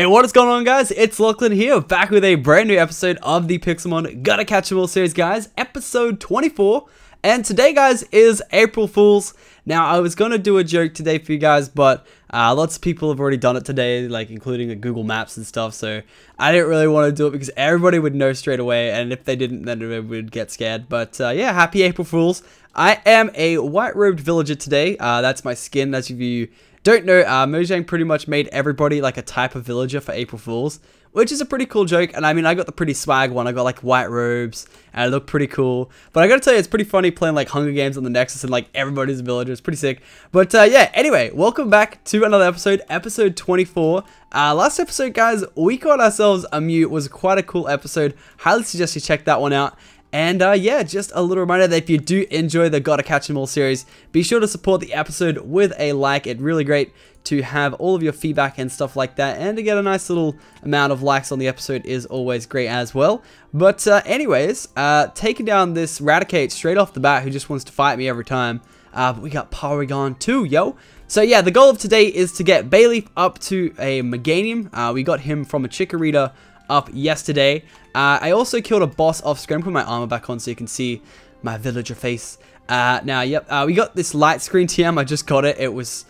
Hey, what is going on guys? It's Lachlan here, back with a brand new episode of the Pixelmon Gotta Catch 'em All series, guys, episode 24. And today, guys, is April Fool's. Now, I was gonna do a joke today for you guys, but uh, lots of people have already done it today, like including the Google Maps and stuff, so I didn't really want to do it because everybody would know straight away, and if they didn't, then they would get scared. But uh, yeah, happy April Fool's. I am a white-robed villager today. Uh, that's my skin, as you don't know, uh, Mojang pretty much made everybody like a type of villager for April Fools, which is a pretty cool joke. And I mean, I got the pretty swag one. I got like white robes and I look pretty cool. But I gotta tell you, it's pretty funny playing like Hunger Games on the Nexus and like everybody's a villager. It's pretty sick. But uh, yeah, anyway, welcome back to another episode, episode 24. Uh, last episode, guys, we caught ourselves a mute. It was quite a cool episode. Highly suggest you check that one out. And uh, yeah, just a little reminder that if you do enjoy the Gotta Catch 'em All series, be sure to support the episode with a like. It's really great to have all of your feedback and stuff like that, and to get a nice little amount of likes on the episode is always great as well. But uh, anyways, uh, taking down this Raticate straight off the bat, who just wants to fight me every time. Uh, but we got Porygon too, yo. So yeah, the goal of today is to get Bayleef up to a Meganium. Uh, we got him from a Chikorita up yesterday. Uh, I also killed a boss off screen. Put my armor back on so you can see my villager face. Uh, now, yep, uh, we got this light screen TM. I just got it. It was...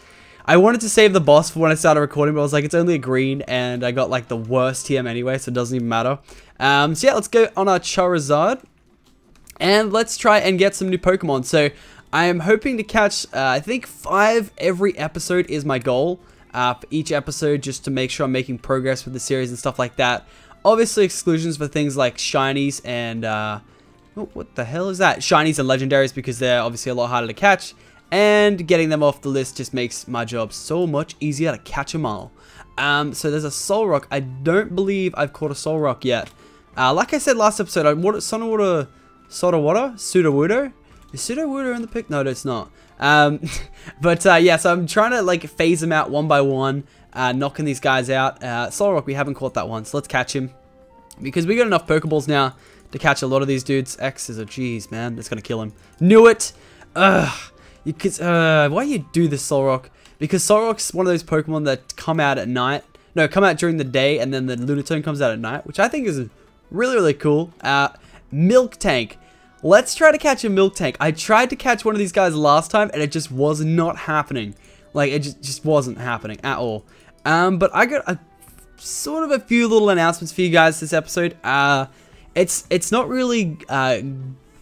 I wanted to save the boss for when I started recording, but I was like, it's only a green, and I got like the worst TM anyway, so it doesn't even matter. Um, so yeah, let's go on our Charizard, and let's try and get some new Pokemon. So I am hoping to catch, uh, I think five every episode is my goal uh, for each episode, just to make sure I'm making progress with the series and stuff like that. Obviously, exclusions for things like shinies and, uh, oh, what the hell is that? Shinies and legendaries because they're obviously a lot harder to catch. And getting them off the list just makes my job so much easier to catch them all. Um, so there's a Solrock. I don't believe I've caught a Solrock yet. Uh, like I said last episode, I water, Sonowater, Sodawater, Sudowoodo? Is Sudowoodo in the pic? No, it's not. Um, but uh, yeah, so I'm trying to like phase them out one by one uh, knocking these guys out. Uh, Solrock, we haven't caught that one, so let's catch him. Because we got enough Pokeballs now to catch a lot of these dudes. X is a man. It's going to kill him. Knew it! Ugh. You uh, why you do this, Solrock? Because Solrock's one of those Pokemon that come out at night. No, come out during the day, and then the Lunatone comes out at night, which I think is really, really cool. Uh, Miltank. Let's try to catch a Miltank. I tried to catch one of these guys last time, and it just was not happening. Like, it just, just wasn't happening at all. Um, but I got a sort of a few little announcements for you guys this episode. Uh, it's it's not really uh,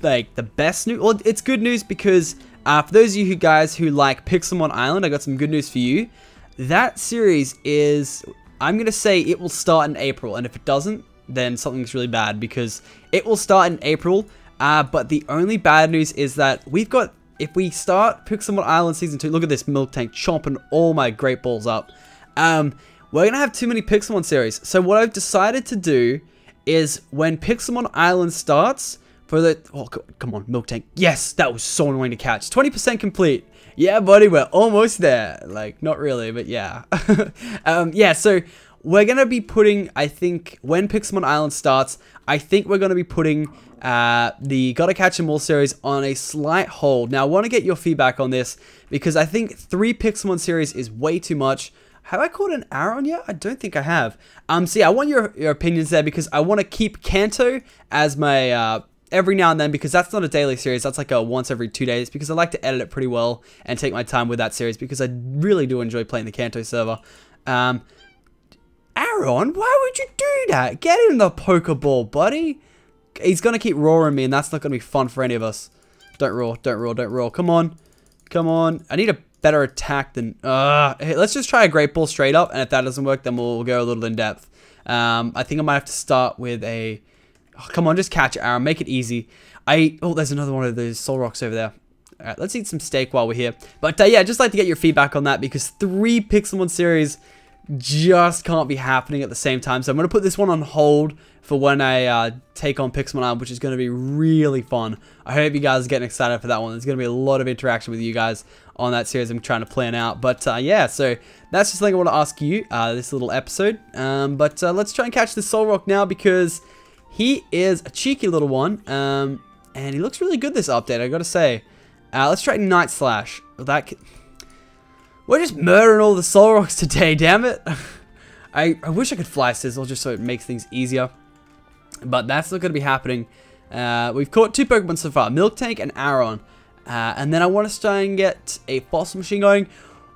like the best news. Well, it's good news because uh, for those of you who guys who like Pixelmon Island, I got some good news for you. That series is, I'm gonna say it will start in April, and if it doesn't, then something's really bad because it will start in April. Uh, but the only bad news is that we've got if we start Pixelmon Island Season 2, look at this Miltank chomping all my great balls up. Um, we're going to have too many Pixelmon series. So what I've decided to do is when Pixelmon Island starts, for the... Oh, come on, Miltank. Yes, that was so annoying to catch. 20% complete. Yeah, buddy, we're almost there. Like, not really, but yeah. um, yeah, so we're going to be putting, I think, when Pixelmon Island starts, I think we're going to be putting uh, the Gotta Catch 'em All series on a slight hold. Now, I want to get your feedback on this because I think three Pixelmon series is way too much. Have I caught an Aron yet? I don't think I have. Um, so yeah, I want your, your opinions there because I want to keep Kanto as my uh, every now and then because that's not a daily series. That's like a once every two days because I like to edit it pretty well and take my time with that series because I really do enjoy playing the Kanto server. Um, Aron, why would you do that? Get in the Pokeball, buddy. He's going to keep roaring me, and that's not going to be fun for any of us. Don't roar, don't roar, don't roar. Come on. Come on. I need a better attack than... Uh, hey, let's just try a Great Ball straight up, and if that doesn't work, then we'll go a little in depth. Um, I think I might have to start with a... Oh, come on, just catch it, Aron. Make it easy. I... Oh, there's another one of those Solrocks over there. Alright, let's eat some steak while we're here. But uh, yeah, just like to get your feedback on that because three Pixelmon series just can't be happening at the same time. So I'm going to put this one on hold for when I uh, take on Pixelmon which is going to be really fun. I hope you guys are getting excited for that one. There's going to be a lot of interaction with you guys on that series I'm trying to plan out. But uh, yeah, so that's just something I want to ask you uh, this little episode. Um, but uh, let's try and catch this Solrock now because he is a cheeky little one. Um, and he looks really good this update, I got to say. Uh, let's try Night Slash. That... We're just murdering all the Solrocks today, damn it. I, I wish I could fly Sizzle just so it makes things easier. But that's not going to be happening. Uh, we've caught two Pokemon so far, Miltank and Aron. Uh, and then I want to try and get a Fossil Machine going.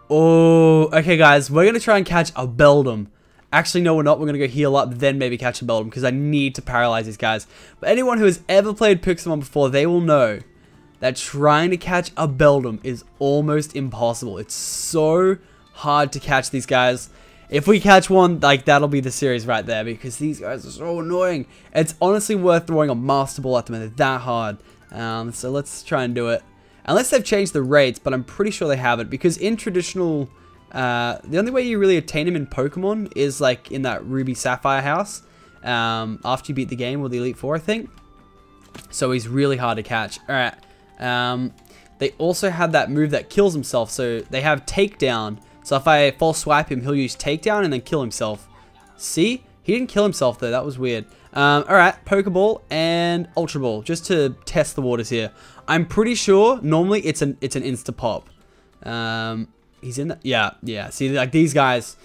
Oh, okay guys, we're going to try and catch a Beldum. Actually, no, we're not. We're going to go heal up, then maybe catch a Beldum, because I need to paralyze these guys. But anyone who has ever played Pokemon before, they will know that trying to catch a Beldum is almost impossible. It's so hard to catch these guys. If we catch one, like, that'll be the series right there, because these guys are so annoying. It's honestly worth throwing a Master Ball at them, they're that hard. Um, so let's try and do it. Unless they've changed the rates, but I'm pretty sure they haven't, because in traditional... Uh, the only way you really attain him in Pokemon is, like, in that Ruby Sapphire house, um, after you beat the game with the Elite Four, I think. So he's really hard to catch. Alright. Um, they also have that move that kills himself, so they have Takedown, so if I false swipe him, he'll use takedown and then kill himself. See? He didn't kill himself though, that was weird. Um, Alright, Pokeball and Ultra Ball, just to test the waters here. I'm pretty sure normally it's an it's an insta pop. Um, he's in that. Yeah, yeah. See, like these guys,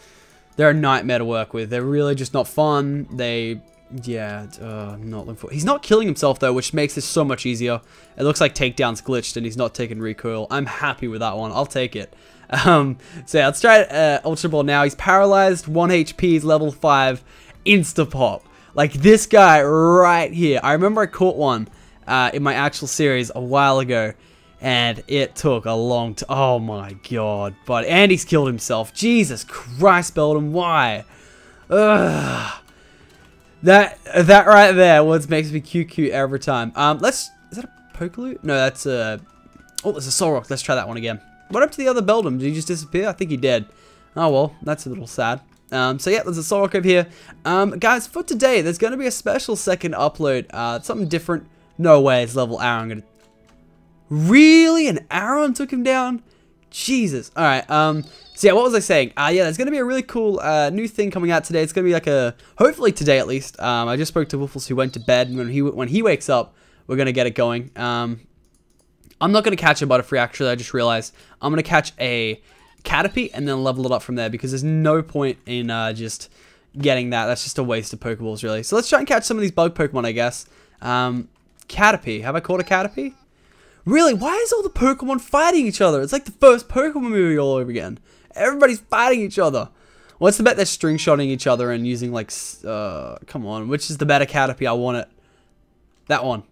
they're a nightmare to work with. They're really just not fun. They, yeah, uh, not looking for. He's not killing himself though, which makes this so much easier. It looks like takedown's glitched and he's not taking recoil. I'm happy with that one. I'll take it. Um, so let's try uh, Ultra Ball now. He's paralyzed, 1 HP, he's level 5, Insta-Pop. Like this guy right here. I remember I caught one uh, in my actual series a while ago. And it took a long time. Oh my god. But Andy's killed himself. Jesus Christ, Beldum. Why? Ugh. That that right there what makes me QQ every time. Um, let's. Is that a PokeLoot? No, that's a. Oh, there's a Solrock. Let's try that one again. What up to the other Beldum? Did he just disappear? I think he did. Oh well, that's a little sad. Um, so yeah, there's a Solrock over here. Um, guys, for today, there's going to be a special second upload. Uh, something different. No way, it's level Aron. Gonna... Really? An Aron took him down? Jesus. Alright, um, so yeah, what was I saying? Uh, yeah, there's going to be a really cool uh, new thing coming out today. It's going to be like a, hopefully today at least. Um, I just spoke to Woofles who went to bed, and when he, when he wakes up, we're going to get it going. Um, I'm not going to catch a Butterfree, actually. I just realized I'm going to catch a Caterpie and then level it up from there because there's no point in uh, just getting that. That's just a waste of Pokeballs, really. So let's try and catch some of these bug Pokemon, I guess. Um, Caterpie. Have I caught a Caterpie? Really? Why is all the Pokemon fighting each other? It's like the first Pokemon movie all over again. Everybody's fighting each other. What's the bet they're string shotting each other and using like, uh, come on, which is the better Caterpie? I want it. That one.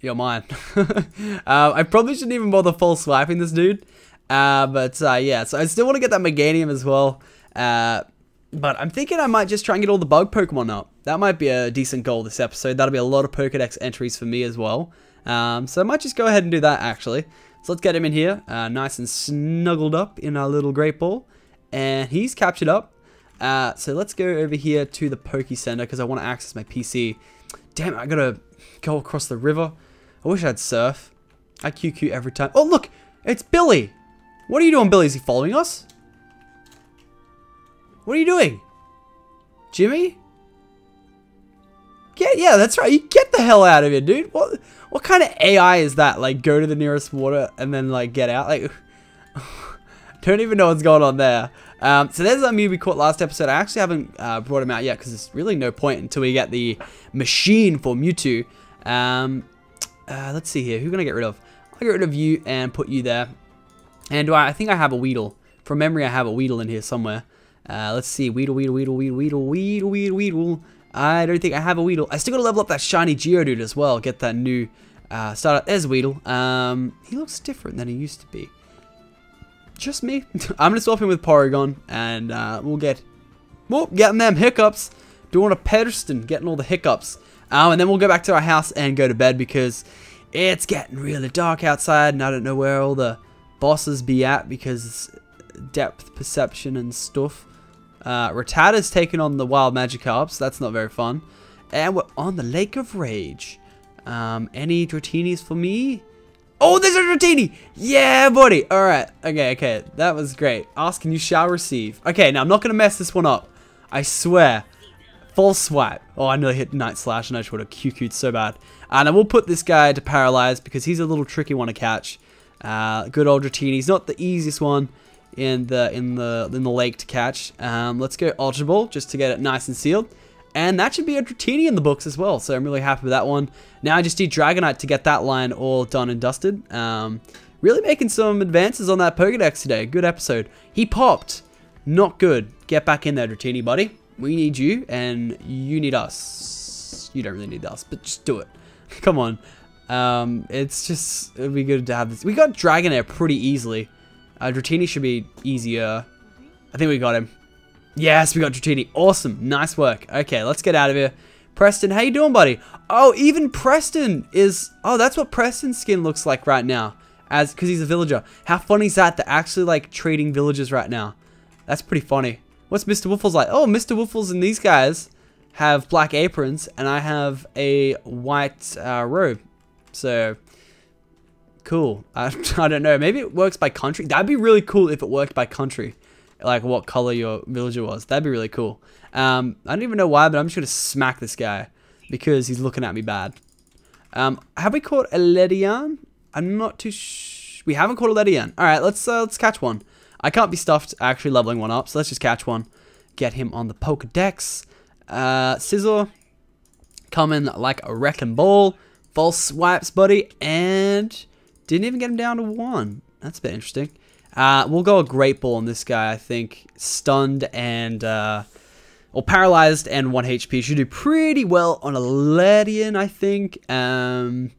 You're mine. uh, I probably shouldn't even bother false swiping this dude. Uh, but uh, yeah, so I still want to get that Meganium as well. Uh, but I'm thinking I might just try and get all the bug Pokemon up. That might be a decent goal this episode. That'll be a lot of Pokedex entries for me as well. Um, so I might just go ahead and do that actually. So let's get him in here, uh, nice and snuggled up in our little Great Ball. And he's captured up. Uh, so let's go over here to the Poke Center because I want to access my PC. Damn, I gotta go across the river. I wish I'd surf. I QQ every time. Oh, look! It's Billy! What are you doing, Billy? Is he following us? What are you doing? Jimmy? Get, yeah, that's right. You get the hell out of here, dude. What what kind of AI is that? Like, go to the nearest water and then, like, get out? Like, don't even know what's going on there. Um, so there's a movie we caught last episode. I actually haven't uh, brought him out yet because there's really no point until we get the machine for Mewtwo. Um, uh, let's see here. Who can I get rid of? I'll get rid of you and put you there. And do I, I think I have a Weedle. From memory, I have a Weedle in here somewhere. Uh, let's see. Weedle, Weedle, Weedle, Weedle, Weedle, Weedle, Weedle, Weedle. I don't think I have a Weedle. I still gotta level up that shiny Geodude as well. Get that new uh, starter. There's Weedle. Um, he looks different than he used to be. Just me. I'm gonna swap him with Porygon, and uh, we'll get, well, getting them hiccups. Doing a Pedestin, getting all the hiccups. Um, and then we'll go back to our house and go to bed because it's getting really dark outside and I don't know where all the bosses be at because depth perception and stuff. Uh, Rattata's taken on the wild Magikarps. That's not very fun. And we're on the Lake of Rage. Um, any Dratinis for me? Oh, there's a Dratini! Yeah, buddy! Alright, okay, okay. That was great. Ask and you shall receive. Okay, now I'm not going to mess this one up. I swear. False Swipe. Oh, I nearly hit Night Slash and I just would have QQ'd so bad. And I will put this guy to paralyze because he's a little tricky one to catch. Uh, good old Dratini. He's not the easiest one in the in the in the lake to catch. Um, let's go Ultra Ball just to get it nice and sealed. And that should be a Dratini in the books as well, so I'm really happy with that one. Now I just need Dragonite to get that line all done and dusted. Um, really making some advances on that Pokedex today. Good episode. He popped. Not good. Get back in there, Dratini, buddy. We need you, and you need us. You don't really need us, but just do it. Come on. Um, it's just, it'd be good to have this. We got Dragonair pretty easily. Uh, Dratini should be easier. I think we got him. Yes, we got Dratini. Awesome. Nice work. Okay, let's get out of here. Preston, how you doing, buddy? Oh, even Preston is... Oh, that's what Preston's skin looks like right now. as Because he's a villager. How funny is that? They're actually, like, trading villagers right now. That's pretty funny. What's Mr. Woofles like? Oh, Mr. Woofles and these guys have black aprons, and I have a white uh, robe. So, cool. I, I don't know. Maybe it works by country. That'd be really cool if it worked by country. Like what color your villager was. That'd be really cool. Um, I don't even know why, but I'm just going to smack this guy because he's looking at me bad. Um, have we caught a Ledian? I'm not too sh We haven't caught a Ledian. All right, let's uh, let's catch one. I can't be stuffed actually leveling one up, so let's just catch one. Get him on the Pokedex. Uh, Scizor coming like a wrecking ball. False swipes, buddy, and didn't even get him down to one. That's a bit interesting. Uh, we'll go a Great Ball on this guy, I think. Stunned and, uh, or paralyzed and 1 HP. Should do pretty well on a Ledian, I think. Um,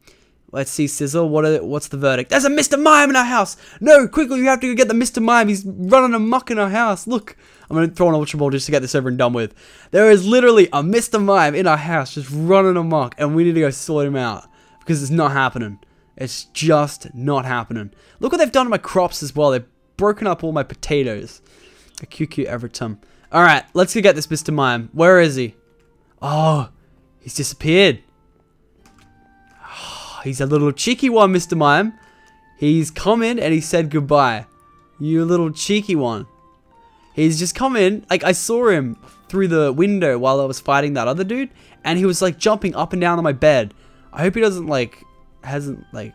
let's see, Sizzle. What are, what's the verdict? There's a Mr. Mime in our house! No, quickly, we have to go get the Mr. Mime. He's running amok in our house. Look. I'm going to throw an Ultra Ball just to get this over and done with. There is literally a Mr. Mime in our house just running amok, and we need to go sort him out because it's not happening. It's just not happening. Look what they've done to my crops as well. They've broken up all my potatoes. A QQ Everton. Alright, let's go get this Mr. Mime. Where is he? Oh, he's disappeared. He's a little cheeky one, Mr. Mime. He's come in and he said goodbye. You little cheeky one. He's just come in. Like, I saw him through the window while I was fighting that other dude. And he was, like, jumping up and down on my bed. I hope he doesn't, like, hasn't, like,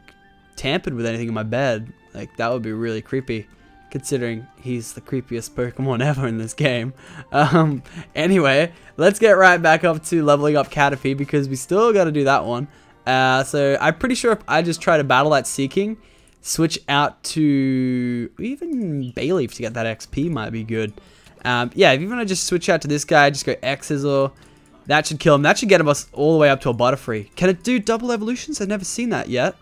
tampered with anything in my bed. Like, that would be really creepy. Considering he's the creepiest Pokemon ever in this game. Um, anyway, let's get right back up to leveling up Caterpie because we still got to do that one. Uh, so I'm pretty sure if I just try to battle that Seaking, switch out to even Bayleef to get that XP might be good. Um, yeah, if you want to just switch out to this guy, just go X-Scissor that should kill him. That should get us all the way up to a Butterfree. Can it do double evolutions? I've never seen that yet.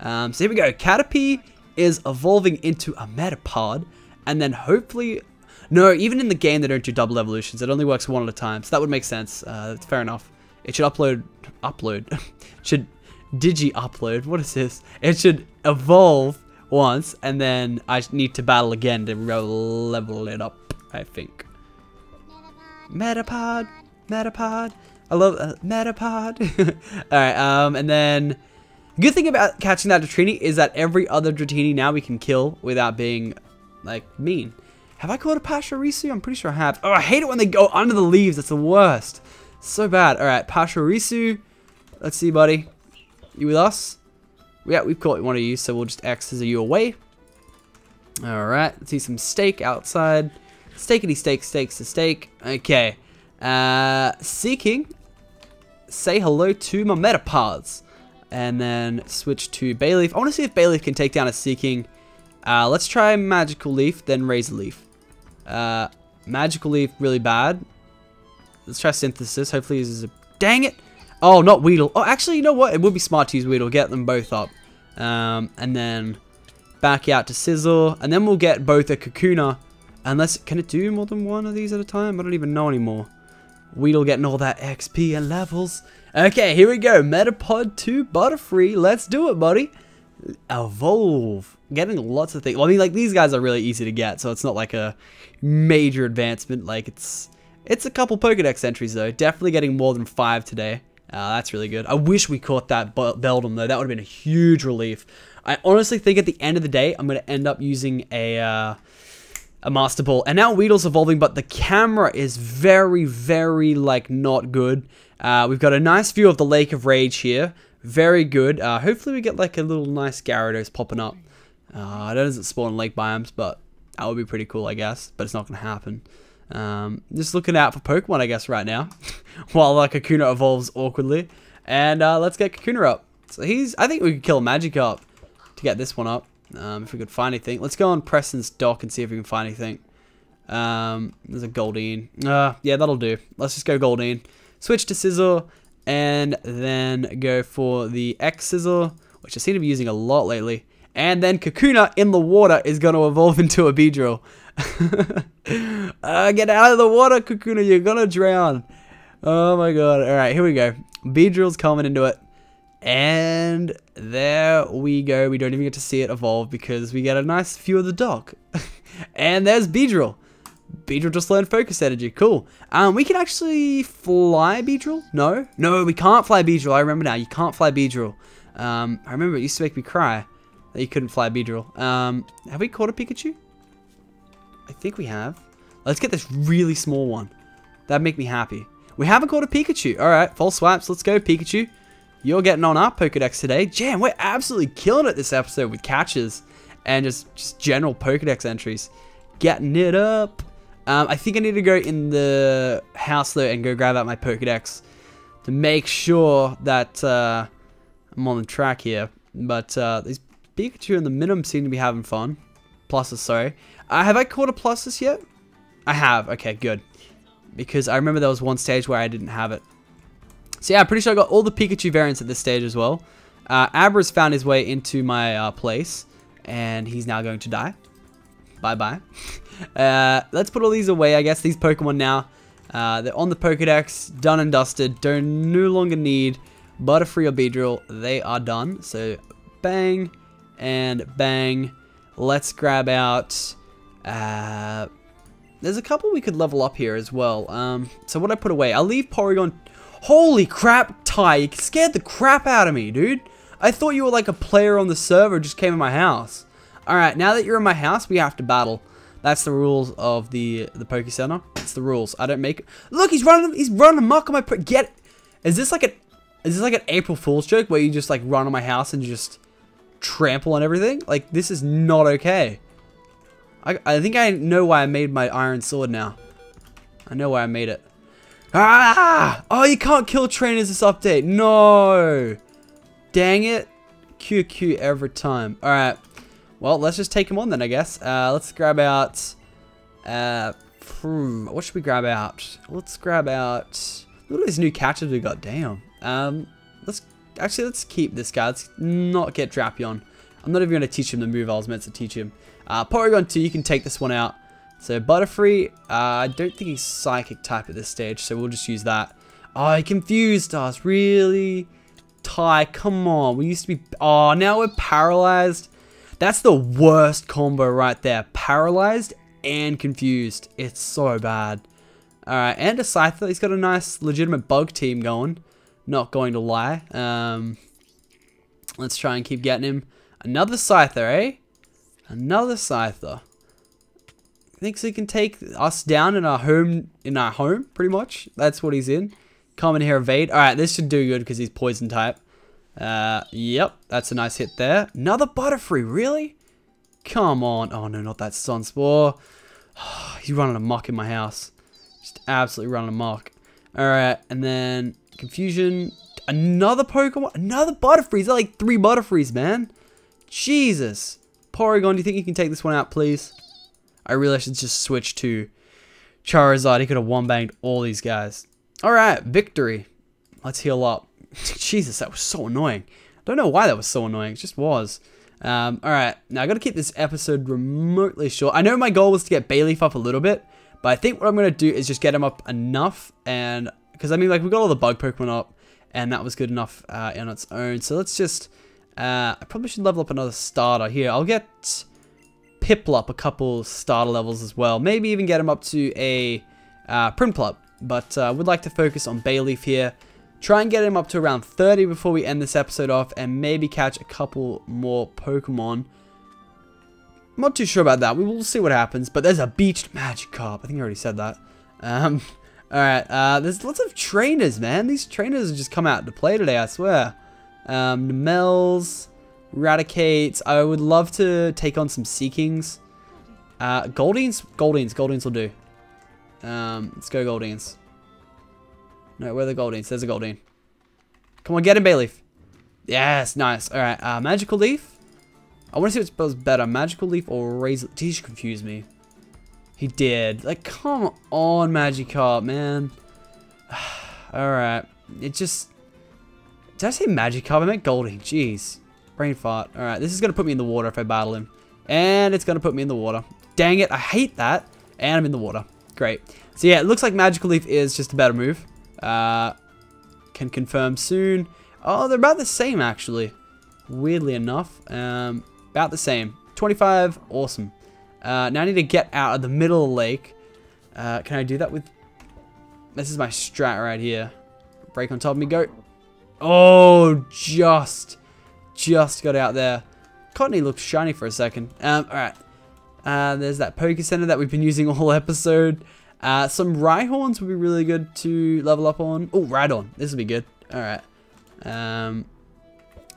Um, so here we go. Caterpie is evolving into a Metapod, and then hopefully... No, even in the game they don't do double evolutions. It only works one at a time, so that would make sense. Uh, fair enough. It should upload... Upload? should digi-upload. What is this? It should evolve once, and then I need to battle again to level it up, I think. Metapod, Metapod. I love uh, Metapod. Alright, um, and then... Good thing about catching that Dratini is that every other Dratini now we can kill without being, like, mean. Have I caught a Pachirisu? I'm pretty sure I have. Oh, I hate it when they go under the leaves. That's the worst. So bad. Alright, Pachirisu. Let's see, buddy. You with us? Yeah, we've caught one of you, so we'll just X-Scissor you away. Alright, let's see some steak outside. Steakity steak, steaks to steak. Okay. Uh, Seaking. Say hello to my Metapods. And then switch to Bayleef. I want to see if Bayleef can take down a Seaking. Uh, let's try Magical Leaf, then Razor Leaf. Uh, Magical Leaf, really bad. Let's try Synthesis. Hopefully this is a... Dang it! Oh, not Weedle. Oh, actually, you know what? It would be smart to use Weedle. Get them both up. Um, and then back out to Sizzle. And then we'll get both a Kakuna. Unless, can it do more than one of these at a time? I don't even know anymore. Weedle getting all that XP and levels. Okay, here we go. Metapod 2 Butterfree. Let's do it, buddy. Evolve. Getting lots of things. Well, I mean, like, these guys are really easy to get, so it's not like a major advancement. Like, it's it's a couple Pokedex entries, though. Definitely getting more than five today. Uh, that's really good. I wish we caught that Beldum, though. That would have been a huge relief. I honestly think at the end of the day, I'm going to end up using a... Uh, a Master Ball. And now Weedle's evolving, but the camera is very, very, like, not good. Uh, we've got a nice view of the Lake of Rage here. Very good. Uh, hopefully we get, like, a little nice Gyarados popping up. Uh, that doesn't spawn lake biomes, but That would be pretty cool, I guess, but it's not going to happen. Um, just looking out for Pokemon, I guess, right now, while like Kakuna evolves awkwardly. And uh, let's get Kakuna up. So he's, I think we could kill a Magikarp to get this one up, um, if we could find anything. Let's go on Preston's dock and see if we can find anything. Um, there's a Goldeen. Uh, yeah, that'll do. Let's just go Goldeen. Switch to Scizor, and then go for the X-Scissor, which I seem to be using a lot lately. And then Kakuna in the water is going to evolve into a Beedrill. uh, get out of the water, Kakuna. You're to drown. Oh my god. Alright, here we go. Beedrill's coming into it. And there we go. We don't even get to see it evolve because we get a nice view of the dock. and there's Beedrill. Beedrill just learned Focus Energy. Cool. Um, we can actually fly Beedrill? No? No, we can't fly Beedrill. I remember now. You can't fly Beedrill. Um, I remember it used to make me cry that you couldn't fly Beedrill. Um, have we caught a Pikachu? I think we have. Let's get this really small one. That'd make me happy. We haven't caught a Pikachu. Alright, false swipes. Let's go, Pikachu. You're getting on our Pokedex today. Jam, we're absolutely killing it this episode with catches and just, just general Pokedex entries. Getting it up. Um, I think I need to go in the house though and go grab out my Pokedex to make sure that uh, I'm on the track here. But uh, these Pikachu and the Minun seem to be having fun. Plusle, sorry. Uh, have I caught a Plusle yet? I have. Okay, good. Because I remember there was one stage where I didn't have it. So yeah, I'm pretty sure I got all the Pikachu variants at this stage as well. Uh, Abra's found his way into my uh, place, and he's now going to die. Bye-bye. uh, let's put all these away, I guess, these Pokemon now. Uh, they're on the Pokedex, done and dusted, don't no longer need Butterfree or Beedrill. They are done. So, bang and bang. Let's grab out... Uh, there's a couple we could level up here as well. Um, so what I put away? I'll leave Porygon... Holy crap, Ty, you scared the crap out of me, dude. I thought you were like a player on the server just came in my house. Alright, now that you're in my house, we have to battle. That's the rules of the the Poke Center. It's the rules. I don't make. Look, he's running. He's running amok on my. Get. Is this like a? Is this like an April Fool's joke where you just like run on my house and just trample on everything? Like this is not okay. I I think I know why I made my iron sword now. I know why I made it. Ah! Oh, you can't kill trainers this update. No. Dang it. QQ every time. All right. Well, let's just take him on then, I guess. Uh, let's grab out... Uh, hmm, what should we grab out? Let's grab out... Look at these new catches we got. Damn. Um, let's... Actually, let's keep this guy. Let's not get Drapion. I'm not even going to teach him the move I was meant to teach him. Uh, Porygon 2, you can take this one out. So, Butterfree, uh, I don't think he's Psychic type at this stage, so we'll just use that. Oh, he confused us. Really? Ty, come on. We used to be... Oh, now we're paralyzed. That's the worst combo right there. Paralyzed and confused. It's so bad. Alright, and a Scyther. He's got a nice, legitimate bug team going. Not going to lie. Um, let's try and keep getting him. Another Scyther, eh? Another Scyther. Thinks he can take us down in our home, in our home, pretty much. That's what he's in. Come in here, evade. Alright, this should do good because he's poison type. Uh, yep, that's a nice hit there. Another Butterfree, really? Come on. Oh, no, not that Stun Spore. He's running amok in my house. Just absolutely running amok. Alright, and then Confusion. Another Pokemon. Another Butterfree. Is that like three Butterfrees, man? Jesus. Porygon, do you think you can take this one out, please? I really should just switch to Charizard. He could have one-banged all these guys. Alright, victory. Let's heal up. Jesus, that was so annoying. I don't know why that was so annoying. It just was. Um, Alright, now I gotta keep this episode remotely short. I know my goal was to get Bayleef up a little bit, but I think what I'm gonna do is just get him up enough, and because I mean, like we got all the bug Pokemon up, and that was good enough uh, on its own. So let's just, uh, I probably should level up another starter here. I'll get Piplup a couple starter levels as well. Maybe even get him up to a uh, but uh, would like to focus on Bayleef here. Try and get him up to around 30 before we end this episode off and maybe catch a couple more Pokemon. I'm not too sure about that. We will see what happens. But there's a beached Magikarp. I think I already said that. Um, Alright, uh, there's lots of trainers, man. These trainers have just come out to play today, I swear. Um, Numels, Raticates. I would love to take on some Seakings. Uh, Goldeen's, Goldeen's, Goldeen's will do. Um, let's go Goldeen's. No, where are the Goldeens? There's a Goldeen. Come on, get him, Bayleef. Yes, nice. All right, uh, Magical Leaf. I want to see what's better, Magical Leaf or Razor. Did you confuse me? He did. Like, come on, Magikarp, man. All right, it just. Did I say Magikarp? I meant Goldeen. Jeez, brain fart. All right, this is gonna put me in the water if I battle him, and it's gonna put me in the water. Dang it, I hate that. And I'm in the water. Great. So yeah, it looks like Magical Leaf is just a better move. Uh, can confirm soon. Oh, they're about the same, actually. Weirdly enough. Um, about the same. 25, awesome. Uh, now I need to get out of the middle of the lake. Uh, can I do that with... This is my strat right here. Break on top of me, go. Oh, just. Just got out there. Cottonee looks shiny for a second. Um, alright. Uh, there's that Poke Center that we've been using all episode. Uh, some Rhyhorns would be really good to level up on. Oh, Rhydon. This would be good. Alright. Um,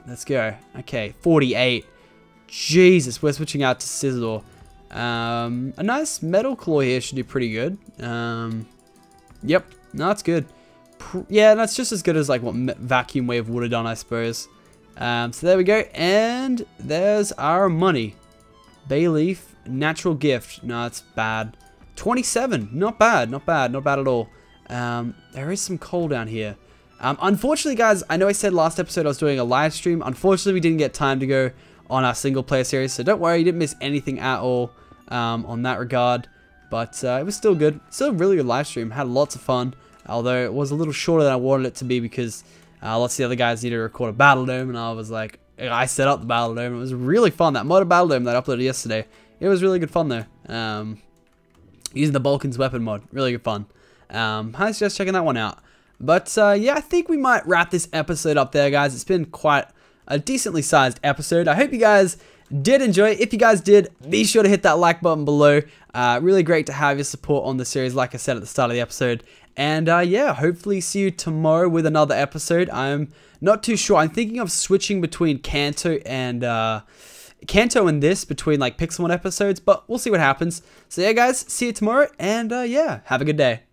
let's go. Okay, 48. Jesus, we're switching out to Scizor. Um, a nice Metal Claw here should do pretty good. Um, yep, no, that's good. Yeah, that's just as good as like what Vacuum Wave would have done, I suppose. Um, so there we go, and there's our money. Bayleef, Natural Gift. No, that's bad. 27, not bad, not bad, not bad at all. Um, there is some coal down here. Um, unfortunately, guys, I know I said last episode I was doing a live stream. Unfortunately, we didn't get time to go on our single player series, so don't worry, you didn't miss anything at all um, on that regard. But uh, it was still good. Still a really good live stream. Had lots of fun, although it was a little shorter than I wanted it to be because uh, lots of the other guys needed to record a battle dome, and I was like, I set up the battle dome. It was really fun. That mod battle dome that I uploaded yesterday, it was really good fun though. Um, using the Balkon's weapon mod, really good fun. Um, I suggest checking that one out. But uh, yeah, I think we might wrap this episode up there, guys. It's been quite a decently sized episode. I hope you guys did enjoy it. If you guys did, be sure to hit that like button below. Uh, really great to have your support on the series, like I said at the start of the episode. And uh, yeah, hopefully see you tomorrow with another episode. I'm not too sure. I'm thinking of switching between Kanto and uh, Kanto and this between like Pixelmon episodes, but we'll see what happens. So yeah, guys, see you tomorrow, and uh, yeah, have a good day.